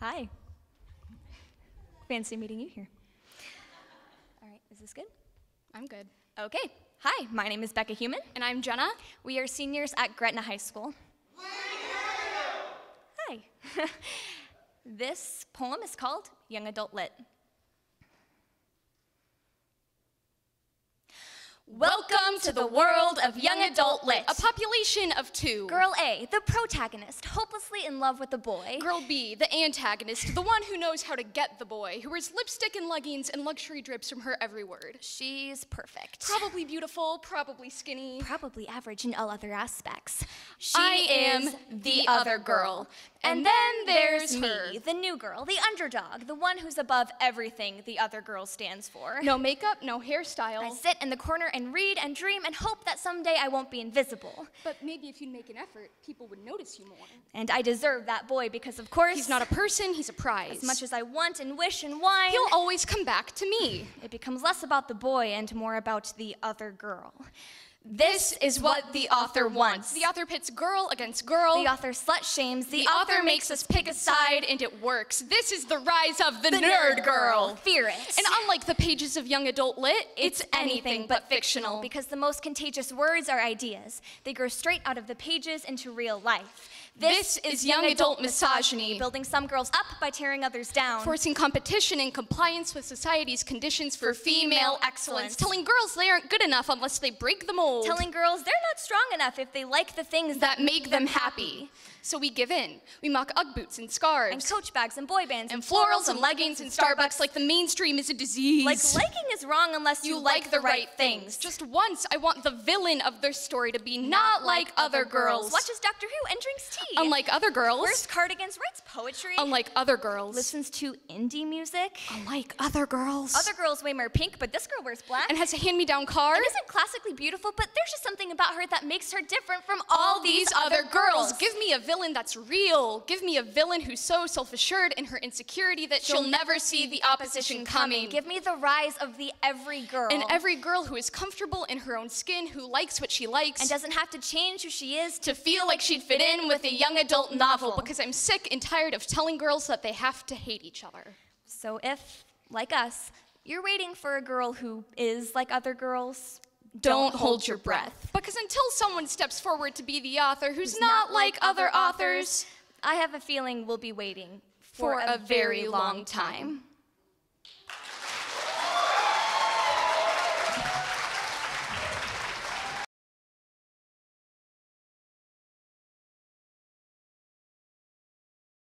Hi. Fancy meeting you here. All right, is this good? I'm good. Okay. Hi, my name is Becca Human. And I'm Jenna. We are seniors at Gretna High School. Hi. this poem is called Young Adult Lit. Welcome to the world of young adult lit. A population of two. Girl A, the protagonist, hopelessly in love with the boy. Girl B, the antagonist, the one who knows how to get the boy, who wears lipstick and leggings and luxury drips from her every word. She's perfect. Probably beautiful, probably skinny. Probably average in all other aspects. She I am is the other girl. And then there's me, her. the new girl, the underdog, the one who's above everything the other girl stands for. No makeup, no hairstyle. I sit in the corner and read and dream and hope that someday I won't be invisible. But maybe if you'd make an effort, people would notice you more. And I deserve that boy because, of course, He's not a person, he's a prize. as much as I want and wish and whine. He'll always come back to me. it becomes less about the boy and more about the other girl. This is what the author wants. The author pits girl against girl. The author slut shames. The author makes us pick a side, and it works. This is the rise of the, nerd girl. Fear it. And unlike the pages of young adult lit, it's anything but fictional. Because the most contagious words are ideas. They grow straight out of the pages into real life. This is young adult misogyny. building some girls up by tearing others down. Forcing competition in compliance with society's conditions for female excellence. Telling girls they aren't good enough unless they break the mold. telling girls they're strong enough if they like the things that, that make them happy. So we give in. We mock Ugg boots and scarves. And coach bags and boy bands and florals and leggings and Starbucks like the mainstream is a disease. Like liking is wrong unless you, you like, the right things. Just once, I want the villain of their story to be not, like, other girls. Watches Doctor Who and drinks tea. Unlike other girls. Wears cardigans, writes poetry. Unlike other girls. Listens to indie music. Unlike other girls. Other girls wear more pink, but this girl wears black. And has a hand-me-down car. And isn't classically beautiful, but there's just something about her that makes her different from all, all these, these other girls. girls. Give me a villain that's real Give me a villain who's so self assured in her insecurity that she'll, she'll never see the opposition coming. Give me the rise of the every girl. And every girl who is comfortable in her own skin, who likes what she likes. And doesn't have to change who she is to feel like she'd fit in with a young adult novel. Because I'm sick and tired of telling girls that they have to hate each other. So if, like us, you're waiting for a girl who is like other girls, don't, hold your breath. Because until someone steps forward to be the author who's, not, like other authors, I have a feeling we'll be waiting for, a, very long time.